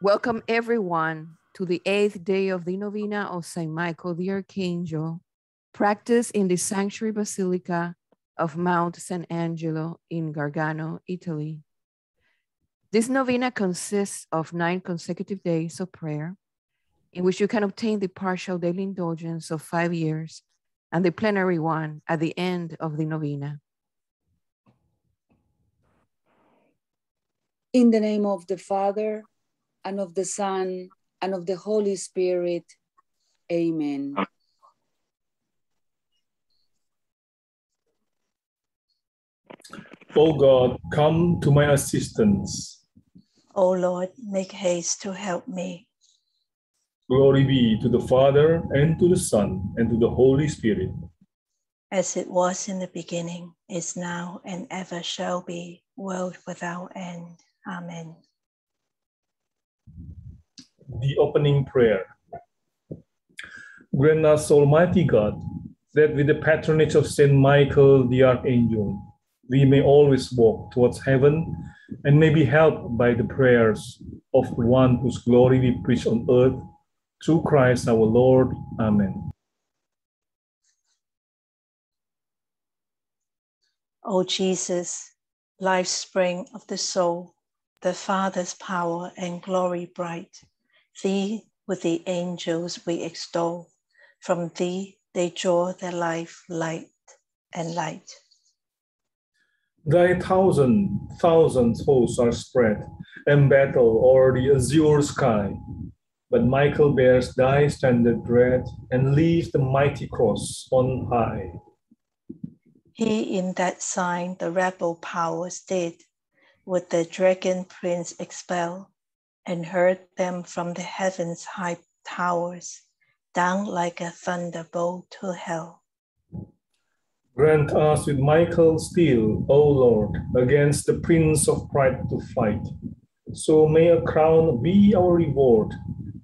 Welcome everyone to the eighth day of the novena of St. Michael the Archangel, practiced in the Sanctuary Basilica of Mount Sant'Angelo in Gargano, Italy. This novena consists of nine consecutive days of prayer in which you can obtain the partial daily indulgence of five years and the plenary one at the end of the novena. In the name of the Father, and of the Son, and of the Holy Spirit. Amen. O God, come to my assistance. O Lord, make haste to help me. Glory be to the Father, and to the Son, and to the Holy Spirit. As it was in the beginning, is now, and ever shall be, world without end. Amen. The opening prayer. Grant us, Almighty God, that with the patronage of Saint Michael the Archangel, we may always walk towards heaven and may be helped by the prayers of one whose glory we preach on earth through Christ our Lord. Amen. O Jesus, life spring of the soul, the Father's power and glory bright, thee with the angels we extol. From thee they draw their life, light, and light. Thy thousand, thousand hosts are spread and battle o'er the azure sky. But Michael bears thy standard dread and leaves the mighty cross on high. He in that sign the rebel powers did, with the dragon prince expel, and heard them from the heavens' high towers, down like a thunderbolt to hell. Grant us with Michael steel, O Lord, against the prince of pride to fight. So may a crown be our reward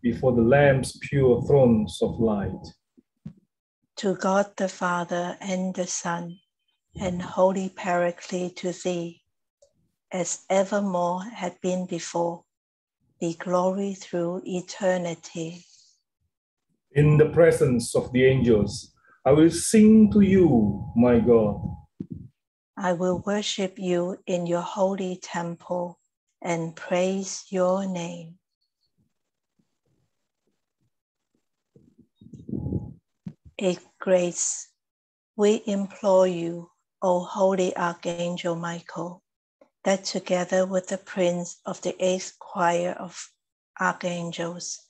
before the Lamb's pure thrones of light. To God the Father and the Son, and Holy Paraclete to thee, as evermore had been before, be glory through eternity. In the presence of the angels, I will sing to you, my God. I will worship you in your holy temple and praise your name. A grace, we implore you, O holy Archangel Michael, that together with the Prince of the eighth choir of archangels,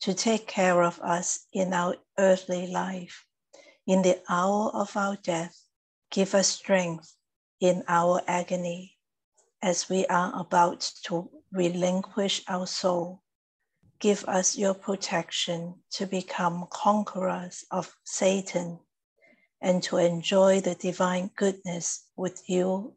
to take care of us in our earthly life, in the hour of our death, give us strength in our agony as we are about to relinquish our soul. Give us your protection to become conquerors of Satan and to enjoy the divine goodness with you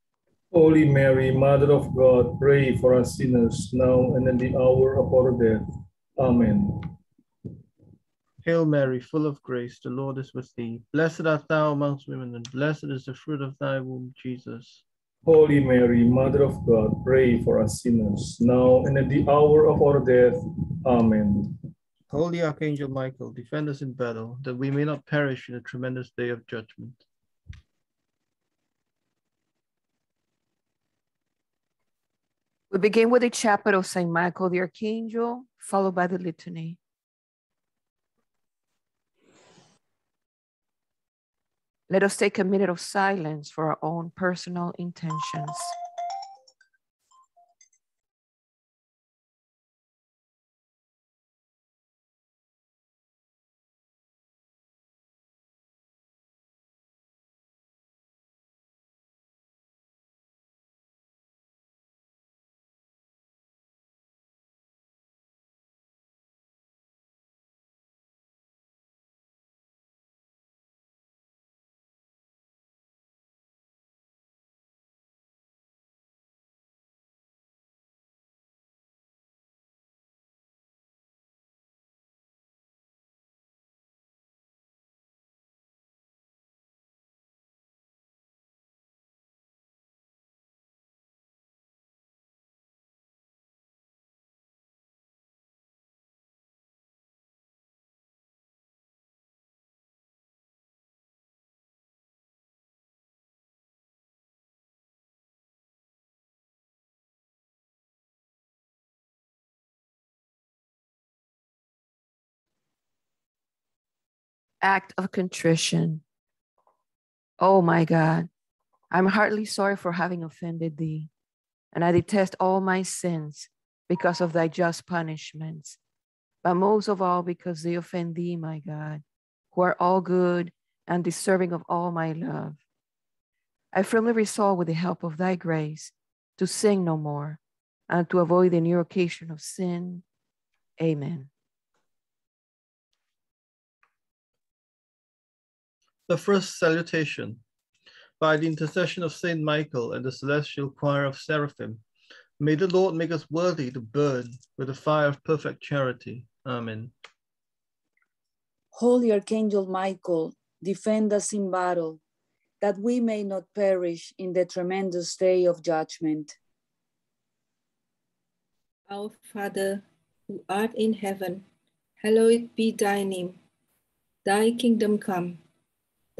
Holy Mary, Mother of God, pray for us sinners, now and at the hour of our death. Amen. Hail Mary, full of grace, the Lord is with thee. Blessed art thou amongst women, and blessed is the fruit of thy womb, Jesus. Holy Mary, Mother of God, pray for us sinners, now and at the hour of our death. Amen. Holy Archangel Michael, defend us in battle, that we may not perish in the tremendous day of judgment. We begin with the chapter of St. Michael the Archangel, followed by the litany. Let us take a minute of silence for our own personal intentions. Act of contrition. Oh my God, I'm heartily sorry for having offended thee, and I detest all my sins because of thy just punishments, but most of all because they offend thee, my God, who are all good and deserving of all my love. I firmly resolve with the help of thy grace to sin no more and to avoid the near occasion of sin. Amen. The first salutation. By the intercession of Saint Michael and the celestial choir of seraphim, may the Lord make us worthy to burn with the fire of perfect charity. Amen. Holy Archangel Michael, defend us in battle, that we may not perish in the tremendous day of judgment. Our Father, who art in heaven, hallowed be thy name. Thy kingdom come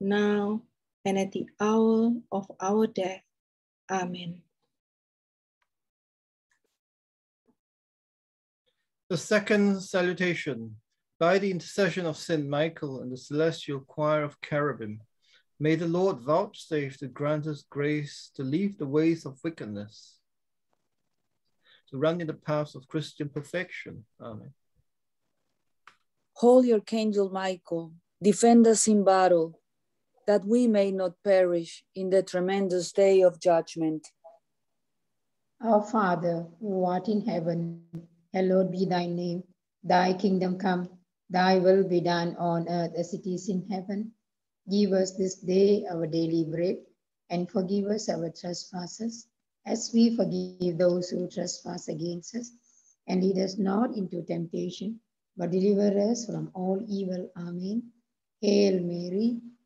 now and at the hour of our death. Amen. The second salutation. By the intercession of Saint Michael and the celestial choir of cherubim, may the Lord vouchsafe to grant us grace to leave the ways of wickedness, to run in the paths of Christian perfection. Amen. Holy Archangel Michael, defend us in battle that we may not perish in the tremendous day of judgment. Our Father, who art in heaven, hallowed be thy name. Thy kingdom come, Thy will be done on earth as it is in heaven. Give us this day our daily bread, and forgive us our trespasses, as we forgive those who trespass against us. And lead us not into temptation, but deliver us from all evil. Amen. Hail Mary,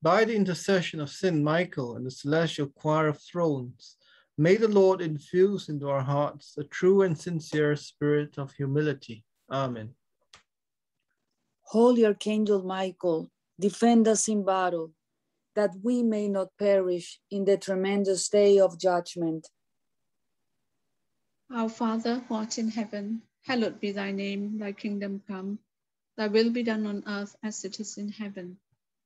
By the intercession of Saint Michael and the celestial choir of thrones, may the Lord infuse into our hearts a true and sincere spirit of humility. Amen. Holy Archangel Michael, defend us in battle, that we may not perish in the tremendous day of judgment. Our Father, who art in heaven, hallowed be thy name, thy kingdom come, thy will be done on earth as it is in heaven.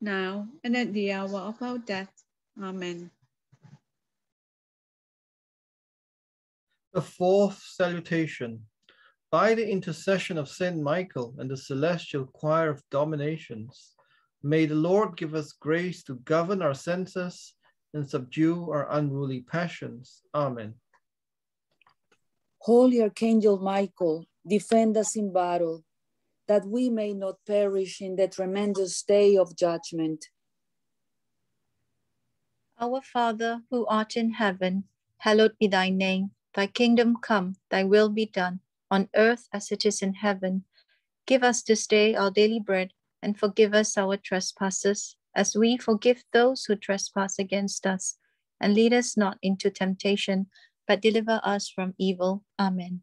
now and at the hour of our death. Amen. The fourth salutation. By the intercession of Saint Michael and the celestial choir of dominations, may the Lord give us grace to govern our senses and subdue our unruly passions. Amen. Holy Archangel Michael, defend us in battle that we may not perish in the tremendous day of judgment. Our Father, who art in heaven, hallowed be thy name. Thy kingdom come, thy will be done, on earth as it is in heaven. Give us this day our daily bread, and forgive us our trespasses, as we forgive those who trespass against us. And lead us not into temptation, but deliver us from evil. Amen.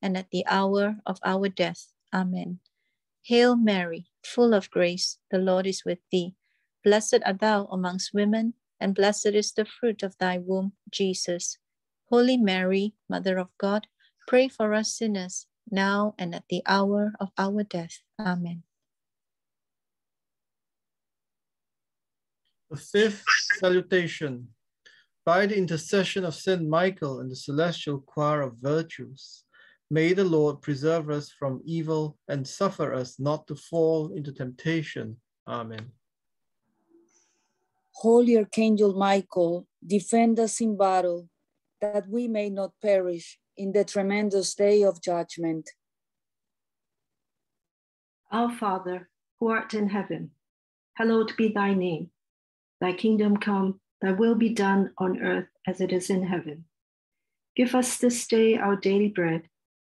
and at the hour of our death. Amen. Hail Mary, full of grace, the Lord is with thee. Blessed art thou amongst women, and blessed is the fruit of thy womb, Jesus. Holy Mary, Mother of God, pray for us sinners, now and at the hour of our death. Amen. The fifth salutation. By the intercession of Saint Michael and the celestial choir of virtues, May the Lord preserve us from evil and suffer us not to fall into temptation. Amen. Holy Archangel Michael, defend us in battle, that we may not perish in the tremendous day of judgment. Our Father, who art in heaven, hallowed be thy name. Thy kingdom come, thy will be done on earth as it is in heaven. Give us this day our daily bread,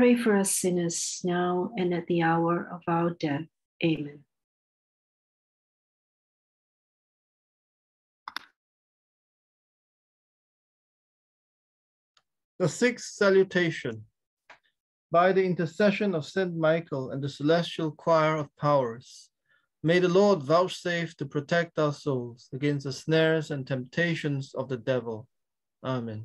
pray for us sinners now and at the hour of our death. Amen. The sixth salutation. By the intercession of Saint Michael and the celestial choir of powers, May the Lord vouchsafe to protect our souls against the snares and temptations of the devil. Amen.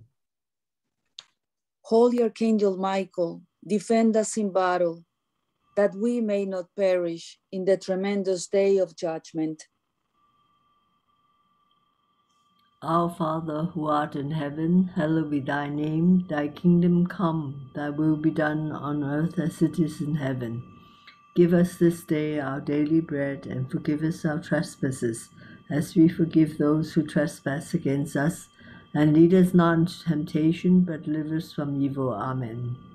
Holy Archangel Michael, defend us in battle, that we may not perish in the tremendous day of judgment. Our Father, who art in heaven, hallowed be thy name. Thy kingdom come, thy will be done on earth as it is in heaven. Give us this day our daily bread, and forgive us our trespasses, as we forgive those who trespass against us. And lead us not into temptation, but deliver us from evil. Amen.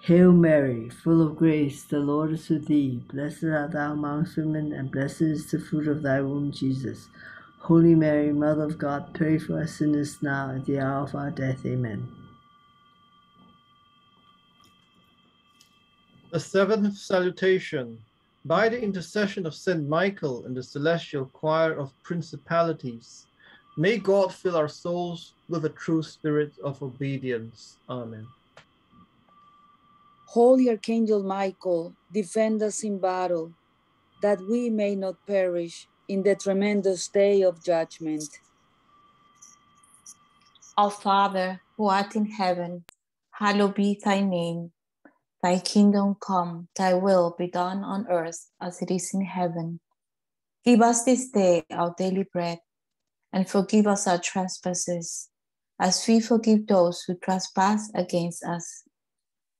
Hail Mary, full of grace, the Lord is with thee. Blessed art thou amongst women, and blessed is the fruit of thy womb, Jesus. Holy Mary, Mother of God, pray for us sinners now at the hour of our death. Amen. The seventh salutation. By the intercession of Saint Michael and the celestial choir of principalities, may God fill our souls with a true spirit of obedience. Amen. Holy Archangel Michael, defend us in battle, that we may not perish in the tremendous day of judgment. Our Father, who art in heaven, hallowed be thy name. Thy kingdom come, thy will be done on earth as it is in heaven. Give us this day our daily bread, and forgive us our trespasses, as we forgive those who trespass against us.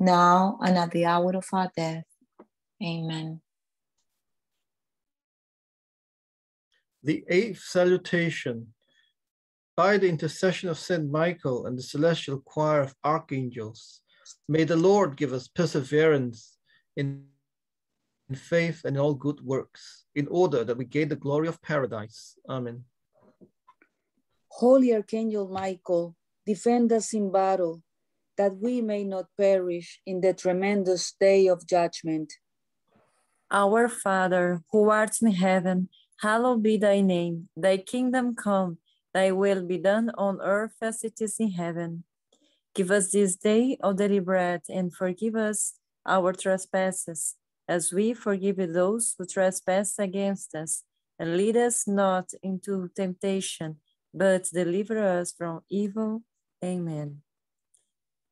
now and at the hour of our death. Amen. The eighth salutation. By the intercession of Saint Michael and the celestial choir of archangels, may the Lord give us perseverance in, in faith and in all good works, in order that we gain the glory of paradise. Amen. Holy Archangel Michael, defend us in battle, that we may not perish in the tremendous day of judgment. Our Father, who art in heaven, hallowed be thy name. Thy kingdom come, thy will be done on earth as it is in heaven. Give us this day our daily bread and forgive us our trespasses, as we forgive those who trespass against us. And lead us not into temptation, but deliver us from evil. Amen.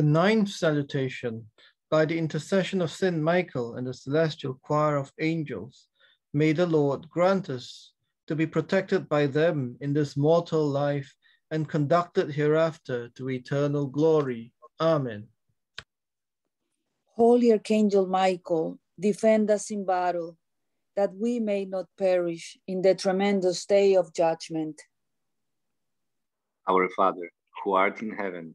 The ninth salutation, by the intercession of Saint Michael and the celestial choir of angels, may the Lord grant us to be protected by them in this mortal life and conducted hereafter to eternal glory. Amen. Holy Archangel Michael, defend us in battle, that we may not perish in the tremendous day of judgment. Our Father, who art in heaven,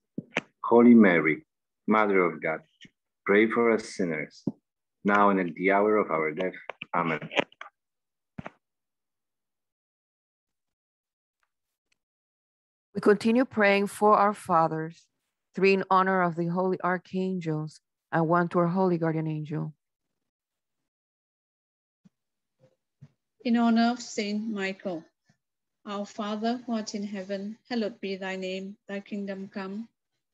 Holy Mary, Mother of God, pray for us sinners, now and at the hour of our death. Amen. We continue praying for our fathers, three in honor of the holy archangels, and one to our holy guardian angel. In honor of Saint Michael, our Father who art in heaven, hallowed be thy name, thy kingdom come,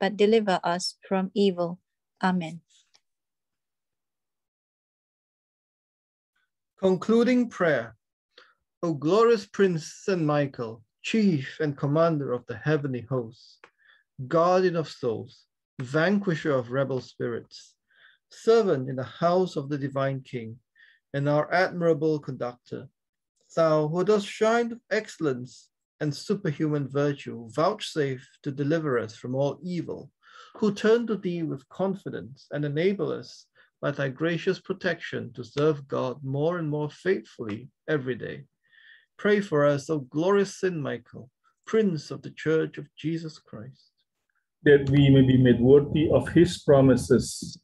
but deliver us from evil. Amen. Concluding prayer. O glorious Prince Saint Michael, chief and commander of the heavenly hosts, guardian of souls, vanquisher of rebel spirits, servant in the house of the divine King, and our admirable conductor, thou who dost shine with excellence and superhuman virtue, vouchsafe to deliver us from all evil, who turn to thee with confidence and enable us by thy gracious protection to serve God more and more faithfully every day. Pray for us, O glorious Saint Michael, Prince of the Church of Jesus Christ. that we may be made worthy of his promises.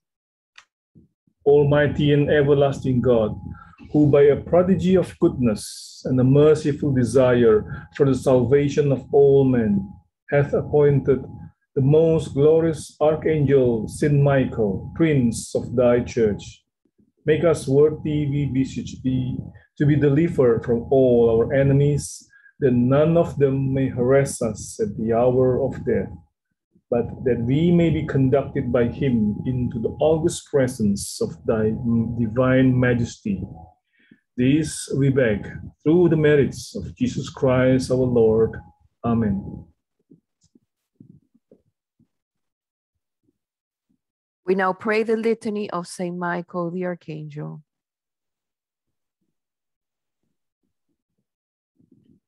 Almighty and everlasting God, who by a prodigy of goodness and a merciful desire for the salvation of all men hath appointed the most glorious archangel Saint Michael, Prince of thy church. Make us worthy, we beseech thee, to be delivered from all our enemies, that none of them may harass us at the hour of death but that we may be conducted by him into the august presence of thy divine majesty. This we beg through the merits of Jesus Christ our Lord. Amen. We now pray the litany of Saint Michael the Archangel.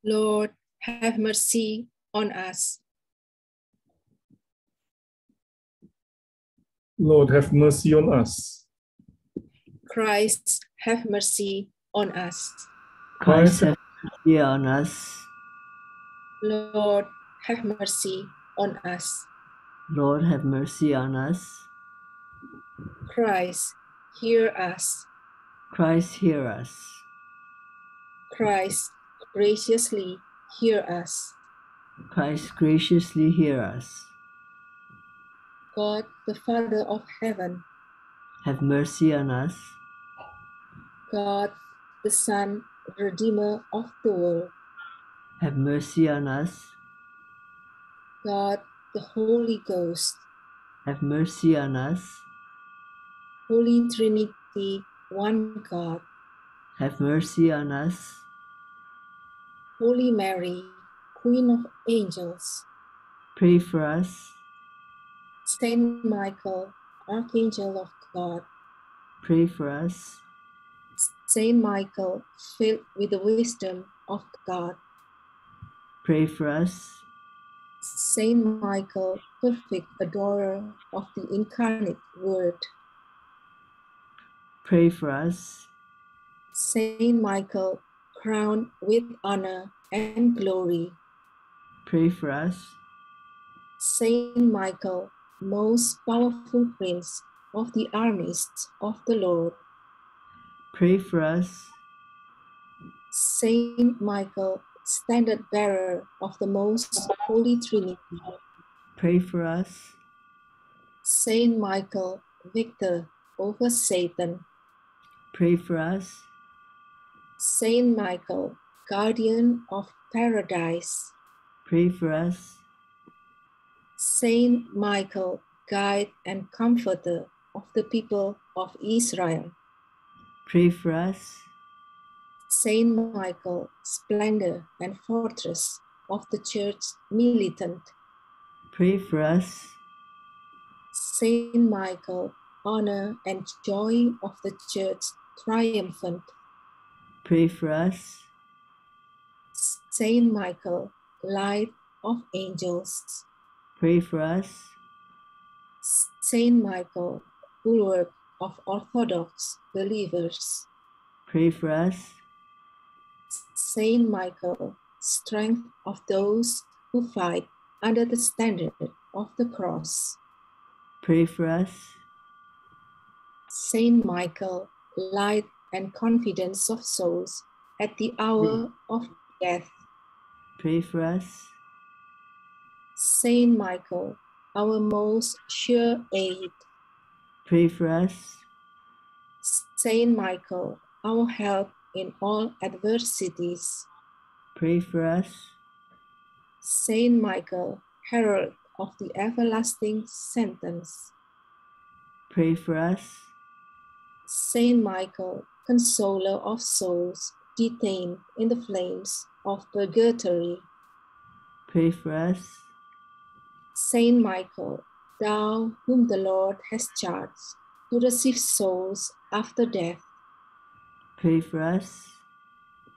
Lord, have mercy on us. Lord, have mercy on us. Christ, have mercy on us. Christ have mercy on us. Lord, have mercy on us. Lord, have mercy on us. Christ, hear us. Christ, hear us. Christ, graciously hear us. Christ, graciously hear us. God, the Father of heaven, Have mercy on us. God, the Son, Redeemer of the world, Have mercy on us. God, the Holy Ghost, Have mercy on us. Holy Trinity, one God, Have mercy on us. Holy Mary, Queen of angels, Pray for us. Saint Michael, Archangel of God, Pray for us. Saint Michael, filled with the wisdom of God, Pray for us. Saint Michael, perfect adorer of the incarnate Word, Pray for us. Saint Michael, crowned with honor and glory, Pray for us. Saint Michael, most powerful prince of the armies of the Lord, Pray for us. Saint Michael, standard bearer of the most holy Trinity, Pray for us. Saint Michael, victor over Satan, Pray for us. Saint Michael, guardian of paradise, Pray for us. Saint Michael, guide and comforter of the people of Israel, Pray for us. Saint Michael, splendor and fortress of the church militant, Pray for us. Saint Michael, honor and joy of the church triumphant, Pray for us. Saint Michael, light of angels, Pray for us. Saint Michael, bulwark of Orthodox believers, Pray for us. Saint Michael, strength of those who fight under the standard of the cross, Pray for us. Saint Michael, light and confidence of souls at the hour of death, Pray for us. Saint Michael, our most sure aid, Pray for us. Saint Michael, our help in all adversities, Pray for us. Saint Michael, herald of the everlasting sentence, Pray for us. Saint Michael, consoler of souls detained in the flames of purgatory. Pray for us. Saint Michael, thou whom the Lord has charged to receive souls after death. Pray for us.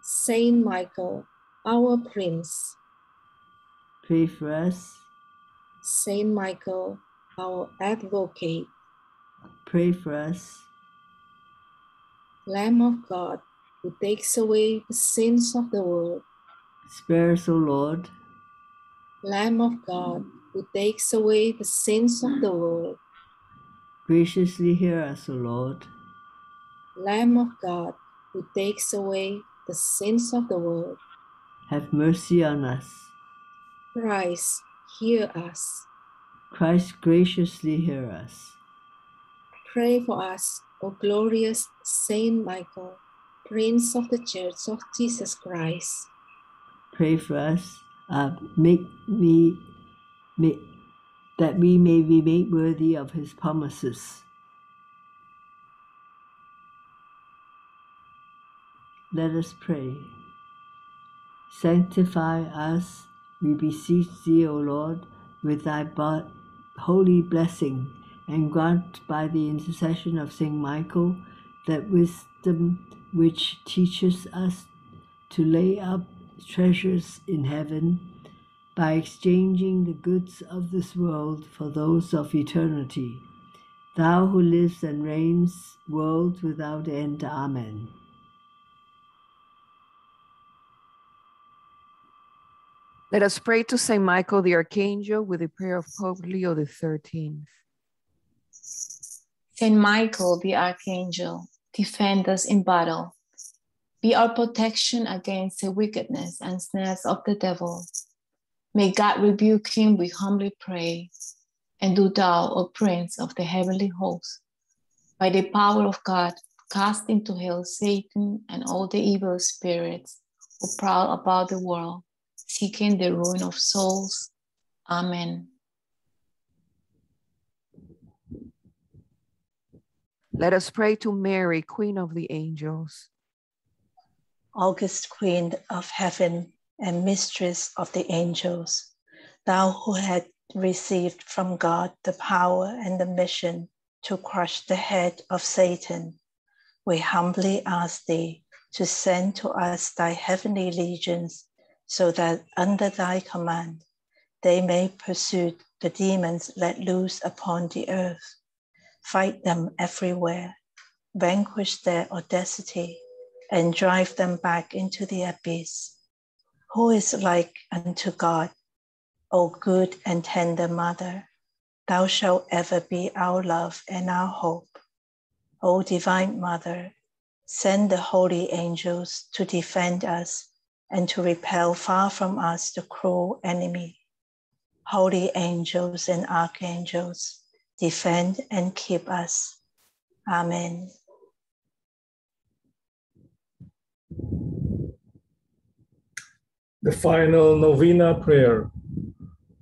Saint Michael, our Prince. Pray for us. Saint Michael, our advocate. Pray for us. Lamb of God, who takes away the sins of the world. Spare us, O Lord. Lamb of God, who takes away the sins of the world. Graciously hear us, O Lord. Lamb of God, who takes away the sins of the world. Have mercy on us. Christ, hear us. Christ, graciously hear us. Pray for us, O glorious Saint Michael, Prince of the Church of Jesus Christ. Pray for us. Uh, make me, make, that we may be made worthy of his promises. Let us pray. Sanctify us, we beseech thee, O Lord, with thy holy blessing, and grant by the intercession of Saint Michael that wisdom which teaches us to lay up treasures in heaven by exchanging the goods of this world for those of eternity. Thou who lives and reigns, world without end. Amen. Let us pray to Saint Michael the Archangel with the prayer of Pope Leo XIII. Saint Michael the Archangel, defend us in battle. Be our protection against the wickedness and snares of the devil. May God rebuke him, we humbly pray. And do thou, O Prince of the heavenly host, by the power of God, cast into hell Satan and all the evil spirits who prowl about the world seeking the ruin of souls. Amen. Let us pray to Mary, Queen of the Angels. August Queen of Heaven and Mistress of the Angels, thou who had received from God the power and the mission to crush the head of Satan, we humbly ask thee to send to us thy heavenly legions so that under thy command they may pursue the demons let loose upon the earth, fight them everywhere, vanquish their audacity, and drive them back into the abyss. Who is like unto God, O good and tender Mother? Thou shalt ever be our love and our hope. O divine Mother, send the holy angels to defend us and to repel far from us the cruel enemy. Holy angels and archangels, defend and keep us. Amen. The final novena prayer.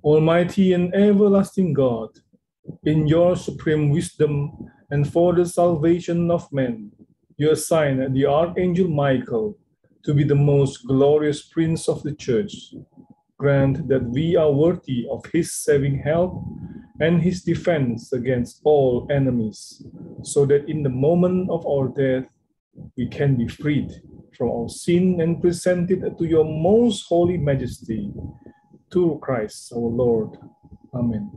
Almighty and everlasting God, in your supreme wisdom and for the salvation of men, you assign the Archangel Michael to be the most glorious Prince of the Church. Grant that we are worthy of his saving help and his defense against all enemies, so that in the moment of our death we can be freed from our sin and presented to your most holy majesty. Through Christ our Lord. Amen.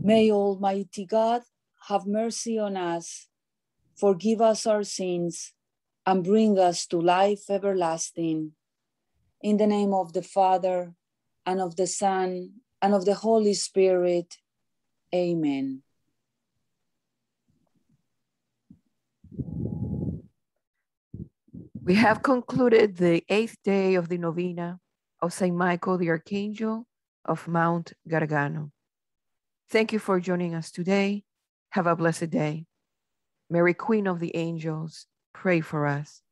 May Almighty God have mercy on us forgive us our sins, and bring us to life everlasting. In the name of the Father, and of the Son, and of the Holy Spirit. Amen. We have concluded the eighth day of the novena of St. Michael the Archangel of Mount Gargano. Thank you for joining us today. Have a blessed day. Mary, Queen of the Angels, pray for us.